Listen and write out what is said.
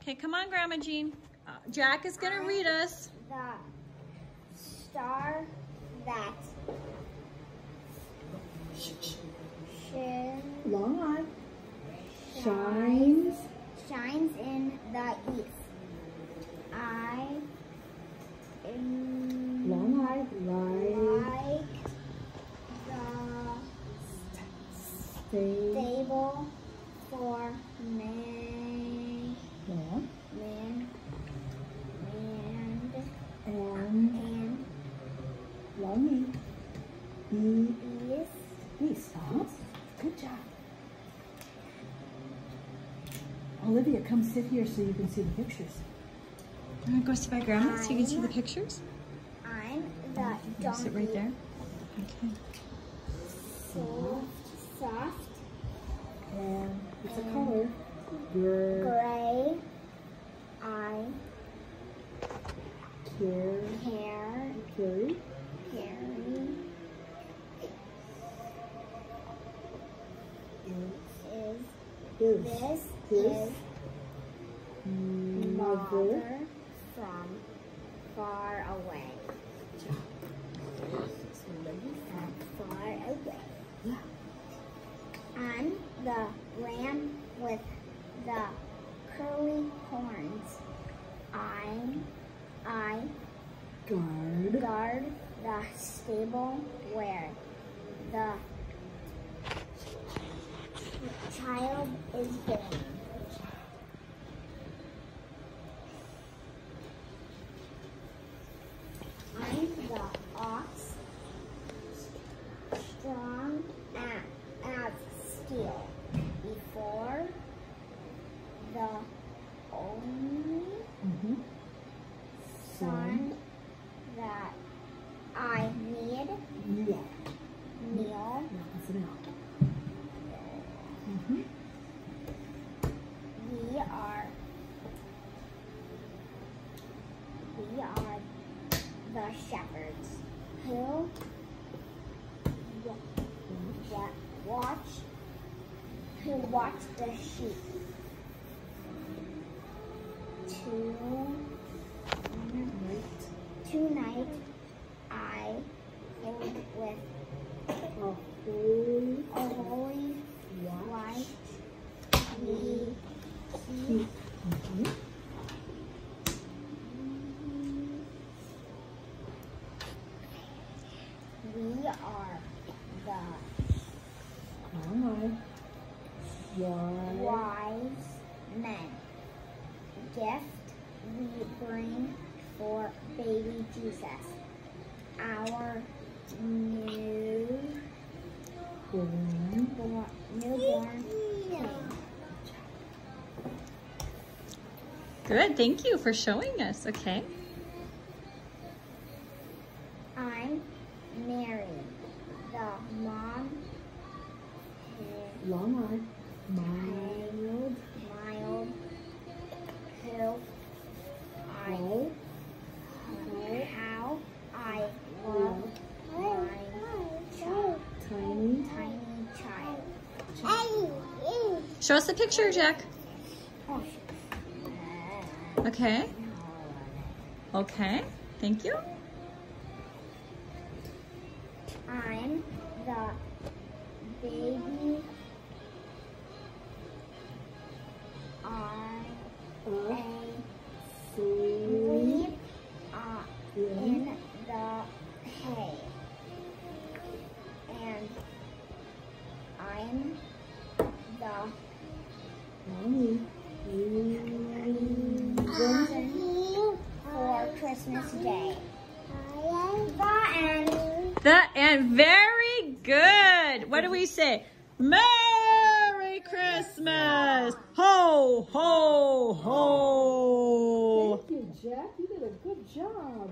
Okay, come on, Grandma Jean. Uh, Jack is gonna read us. The star that shines, Long on. Shines. shines in the east. I am Long eye. Right. like the Stay. stable for man, Long. man, and And and long knee. E. east. East. Huh? Good job. Olivia, come sit here so you can see the pictures. I'm gonna go sit by Grandma so you can see the pictures. I'm the You donkey. sit right there. Okay. So soft, And it's a color. Your gray. I care. hair Carry. carry Is. is Is. this Is. is Mother. mother from far away. From far away. Yeah. The ram with the curly horns. I I Guard. guard the stable where the child is born. Only Mm-hmm. son that I need Yeah. meal. Yeah, that's an L. Mm-hmm. We are we are the shepherds who wa- wa- watch who watch the sheep. To tonight I hold with A holy a holy watch. white we. We are the. Wise men. Gift we bring for baby Jesus, our new Born. born, newborn king. Good. Thank you for showing us. Okay. I'm Mary, the mom, Long eye. Mild. mild, who I Low. how I love my child, Tiny. tiny child. Show us the picture, Jack. Okay. Okay. Thank you. I'm the baby. I A. Christmas Day. The end. The and very good. What do we say? Merry Christmas! Ho ho ho! Thank you, Jack. You did a good job.